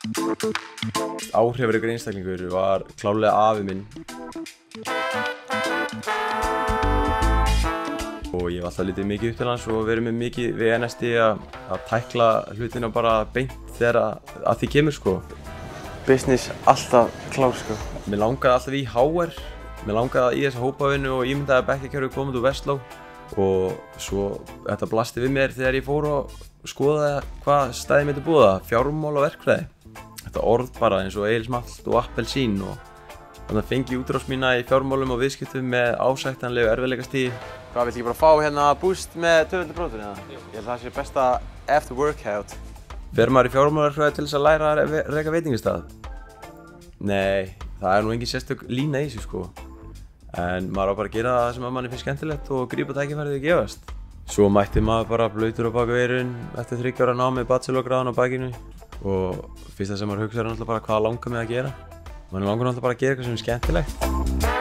Áhrifur einstaklingur var klálega afi minn og ég hef alltaf litið mikið upp til hans og verið með mikið við NSD að, að tækla hlutina bara beint þegar að, að því kemur sko. Business alltaf klár sko. Mér langaði alltaf í HR, mér langaði í þessa hópavinnu og ég myndaði að bekkjakjörðu komið úr Vestló og svo þetta blasti við mér þegar ég fór og skoðaði hvað stæði myndi búða, fjármál og verkfræði. Þetta orð bara eins og eilsmalt og appelsín og þannig að fengi útrás mína í fjármálum og viðskiptum með ásættanlegu erfiðleikastíði Hvað, vilt ekki bara fá hérna boost með 200 prófun eða? Ég held að það sé besta after workout. Fer maður í fjármálarfræði til þess að læra að re reyka veitingastað? Nei, það er nú engin sérstök lína í þessu sko. En maður á bara að gera það sem að manni finnst skemmtilegt og grípa tækifærið að gefast. Svo mætti maður bara blöytur á baka veirun eftir þryggjára námi bachelorgráðan á bakinu og fyrsta sem maður hugsa er náttúrulega bara hvað langar mig að gera. Man langar náttúrulega bara að gera eitthvað sem er skemmtilegt.